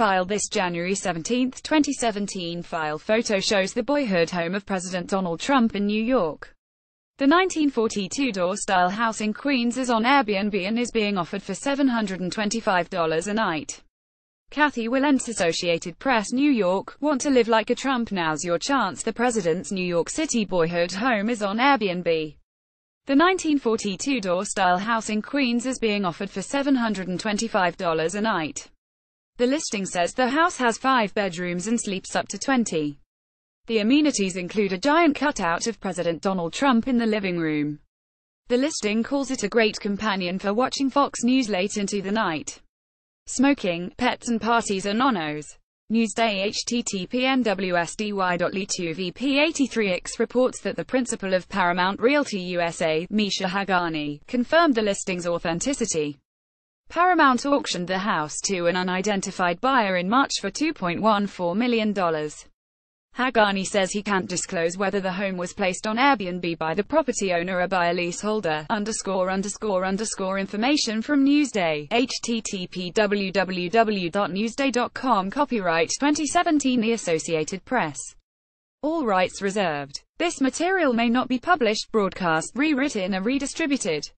filed this January 17, 2017 file photo shows the boyhood home of President Donald Trump in New York. The 1942 Tudor-style house in Queens is on Airbnb and is being offered for $725 a night. Kathy Willens Associated Press New York, want to live like a Trump now's your chance The president's New York City boyhood home is on Airbnb. The 1942 Tudor-style house in Queens is being offered for $725 a night. The listing says the house has five bedrooms and sleeps up to 20. The amenities include a giant cutout of President Donald Trump in the living room. The listing calls it a great companion for watching Fox News late into the night. Smoking, pets and parties are no-nos. Newsday http nwsdy.ly2vp83x reports that the principal of Paramount Realty USA, Misha Haghani, confirmed the listing's authenticity. Paramount auctioned the house to an unidentified buyer in March for $2.14 million. Haghani says he can't disclose whether the home was placed on Airbnb by the property owner or by a leaseholder. Underscore underscore underscore information from Newsday. http www.newsday.com Copyright 2017 The Associated Press. All rights reserved. This material may not be published, broadcast, rewritten or redistributed.